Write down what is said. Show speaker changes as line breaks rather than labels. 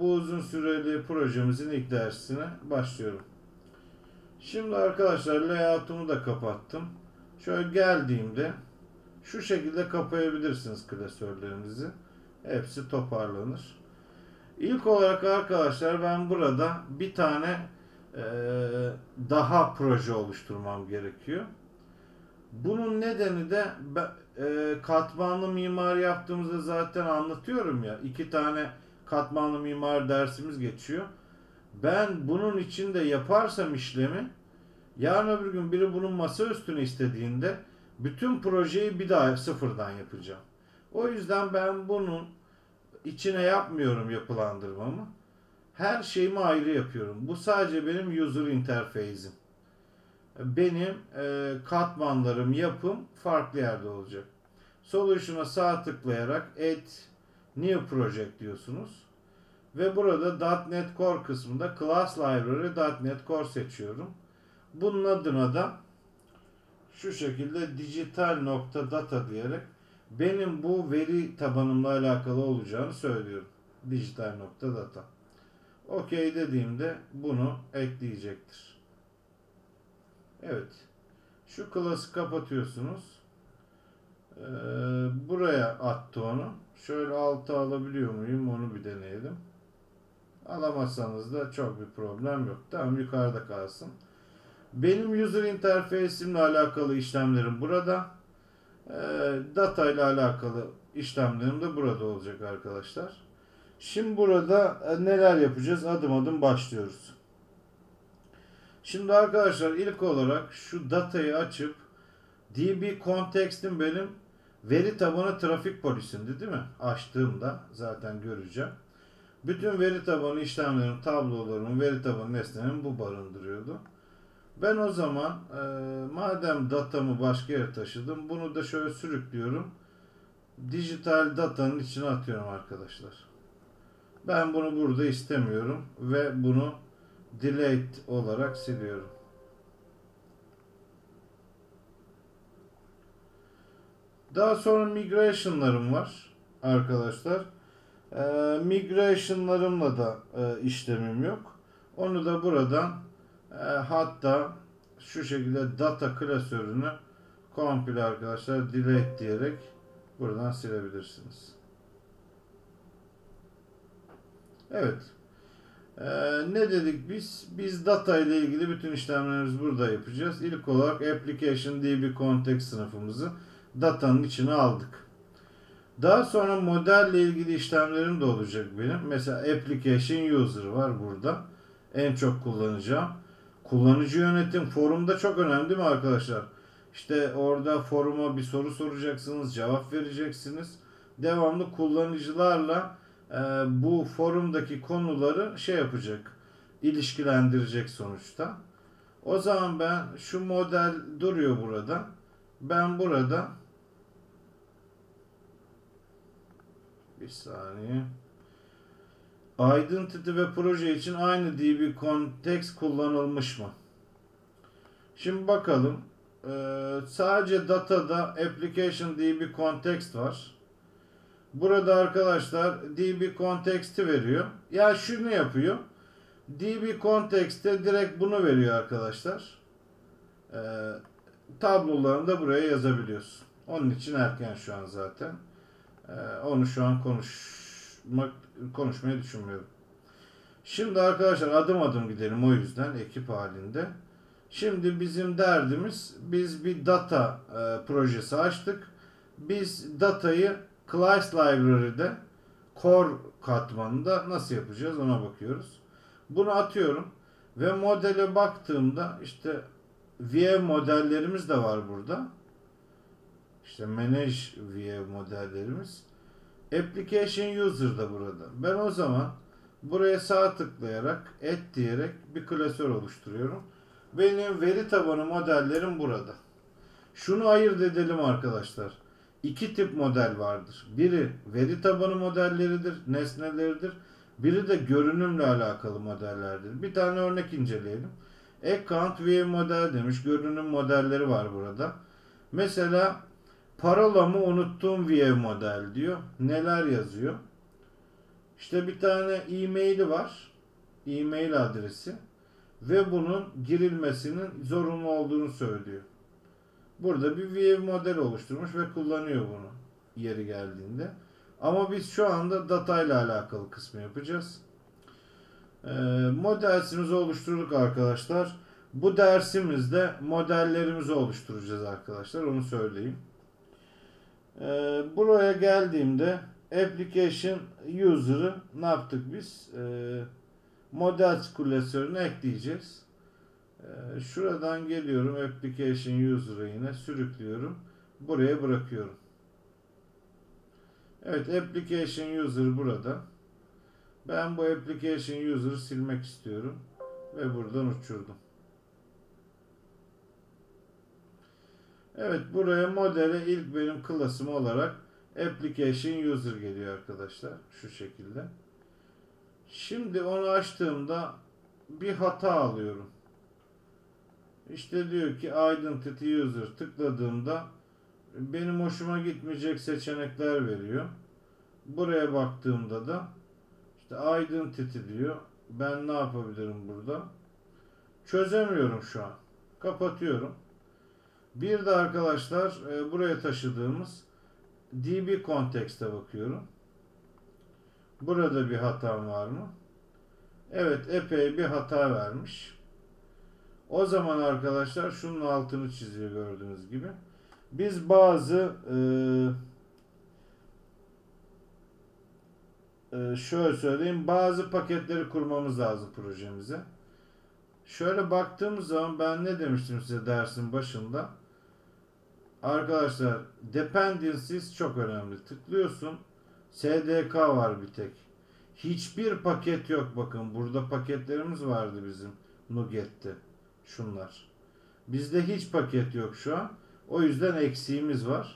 bu uzun süreli projemizin ilk dersine başlıyorum. Şimdi arkadaşlar layout'umu da kapattım. Şöyle geldiğimde şu şekilde kapayabilirsiniz klasörlerinizi. Hepsi toparlanır. İlk olarak arkadaşlar ben burada bir tane e, daha proje oluşturmam gerekiyor. Bunun nedeni de e, katmanlı mimar yaptığımızda zaten anlatıyorum ya. iki tane katmanlı mimar dersimiz geçiyor. Ben bunun içinde yaparsam işlemi yarın öbür gün biri bunun masa üstünü istediğinde bütün projeyi bir daha sıfırdan yapacağım. O yüzden ben bunun içine yapmıyorum yapılandırmamı. Her şeyimi ayrı yapıyorum. Bu sadece benim user interface'im. Benim e, katmanlarım, yapım farklı yerde olacak. Solution'a sağ tıklayarak Add New Project diyorsunuz. Ve burada .NET Core kısmında Class Library .NET Core seçiyorum. Bunun adına da şu şekilde digital.data diyerek benim bu veri tabanımla alakalı olacağını söylüyorum. Digital.data. OK dediğimde bunu ekleyecektir. Evet. Şu klası kapatıyorsunuz. Ee, buraya attı onu. Şöyle altı alabiliyor muyum onu bir deneyelim. Alamazsanız da çok bir problem yok. Tamam yukarıda kalsın. Benim user interface'imle alakalı işlemlerim burada. E, data ile alakalı işlemlerim de burada olacak arkadaşlar. Şimdi burada e, neler yapacağız? Adım adım başlıyoruz. Şimdi arkadaşlar ilk olarak şu datayı açıp DB Context'in benim veri tabanı trafik polisindi değil mi? Açtığımda zaten göreceğim. Bütün veri tabanı işlemlerim, tablolarımın, veri tabanı nesnelerim bu barındırıyordu. Ben o zaman e, madem datamı başka yere taşıdım bunu da şöyle sürüklüyorum. Dijital datanın içine atıyorum arkadaşlar. Ben bunu burada istemiyorum ve bunu delete olarak siliyorum. Daha sonra migration'larım var arkadaşlar. E, migration'larımla da e, işlemim yok. Onu da buradan e, hatta şu şekilde data klasörünü komple arkadaşlar delete diyerek buradan silebilirsiniz. Evet. Ee, ne dedik biz? Biz data ile ilgili bütün işlemlerimizi burada yapacağız. İlk olarak application db context sınıfımızı datanın içine aldık. Daha sonra modelle ilgili işlemlerim de olacak benim. Mesela application user var burada. En çok kullanacağım. Kullanıcı yönetim forumda çok önemli değil mi arkadaşlar? İşte orada foruma bir soru soracaksınız, cevap vereceksiniz. Devamlı kullanıcılarla e, bu forumdaki konuları şey yapacak, ilişkilendirecek sonuçta. O zaman ben şu model duruyor burada. Ben burada bir saniye Identity ve proje için aynı DB context kullanılmış mı? Şimdi bakalım. Ee, sadece datada application DB context var. Burada arkadaşlar DB context'i veriyor. Ya yani şunu yapıyor. DB context'te direkt bunu veriyor arkadaşlar. Ee, tablolarını da buraya yazabiliyorsun. Onun için erken şu an zaten. Ee, onu şu an konuşmak konuşmayı düşünmüyorum. Şimdi arkadaşlar adım adım gidelim o yüzden ekip halinde. Şimdi bizim derdimiz biz bir data e, projesi açtık. Biz datayı Class Library'de core katmanında nasıl yapacağız ona bakıyoruz. Bunu atıyorum ve modele baktığımda işte VM modellerimiz de var burada. İşte manage VM modellerimiz. Application User da burada. Ben o zaman buraya sağ tıklayarak et diyerek bir klasör oluşturuyorum. Benim veri tabanı modellerim burada. Şunu ayırt edelim arkadaşlar. İki tip model vardır. Biri veri tabanı modelleridir, nesneleridir. Biri de görünümle alakalı modellerdir. Bir tane örnek inceleyelim. Account VM model demiş. Görünüm modelleri var burada. Mesela Parolamı unuttuğum VIA model diyor. Neler yazıyor? İşte bir tane e-maili var. E-mail adresi. Ve bunun girilmesinin zorunlu olduğunu söylüyor. Burada bir Vue model oluşturmuş ve kullanıyor bunu yeri geldiğinde. Ama biz şu anda data ile alakalı kısmı yapacağız. Ee, modelsimizi oluşturduk arkadaşlar. Bu dersimizde modellerimizi oluşturacağız arkadaşlar. Onu söyleyeyim. Ee, buraya geldiğimde application user'ı ne yaptık biz? Ee, model klasörünü ekleyeceğiz. Ee, şuradan geliyorum application user'ı yine sürüklüyorum. Buraya bırakıyorum. Evet application user burada. Ben bu application user'ı silmek istiyorum ve buradan uçurdum. Evet buraya modele ilk benim klasım olarak application user geliyor arkadaşlar şu şekilde. Şimdi onu açtığımda bir hata alıyorum. İşte diyor ki identity user tıkladığımda benim hoşuma gitmeyecek seçenekler veriyor. Buraya baktığımda da işte identity diyor. Ben ne yapabilirim burada? Çözemiyorum şu an. Kapatıyorum. Bir de arkadaşlar e, buraya taşıdığımız DB Context'e bakıyorum. Burada bir hata var mı? Evet epey bir hata vermiş. O zaman arkadaşlar şunun altını çiziyor gördüğünüz gibi. Biz bazı e, e, şöyle söyleyeyim bazı paketleri kurmamız lazım projemize. Şöyle baktığımız zaman ben ne demiştim size dersin başında? Arkadaşlar dependencies çok önemli. Tıklıyorsun. SDK var bir tek. Hiçbir paket yok bakın. Burada paketlerimiz vardı bizim Nuget'te. Şunlar. Bizde hiç paket yok şu an. O yüzden eksiğimiz var.